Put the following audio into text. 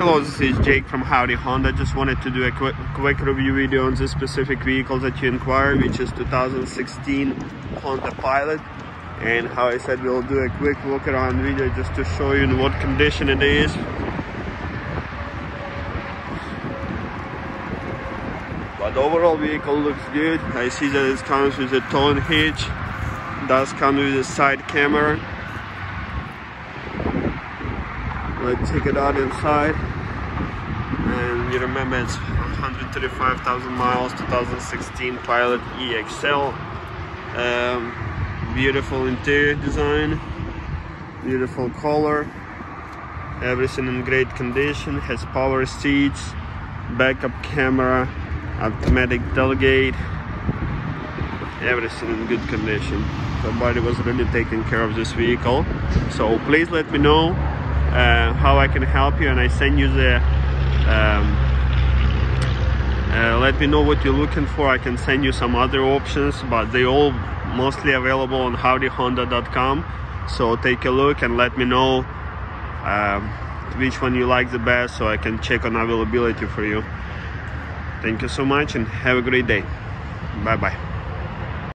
Hello, this is Jake from Howdy Honda. Just wanted to do a quick, quick review video on this specific vehicle that you inquired, which is 2016 Honda Pilot. And how I said, we'll do a quick look around video just to show you in what condition it is. But overall vehicle looks good. I see that it comes with a towing hitch. Does come with a side camera let's take it out inside and you remember it's 135,000 miles 2016 Pilot EXL um, beautiful interior design beautiful color everything in great condition has power seats backup camera automatic tailgate everything in good condition. Somebody was really taking care of this vehicle. So please let me know uh, how I can help you and I send you the um, uh, let me know what you're looking for. I can send you some other options but they all mostly available on howdyhonda.com so take a look and let me know um, which one you like the best so I can check on availability for you. Thank you so much and have a great day. Bye bye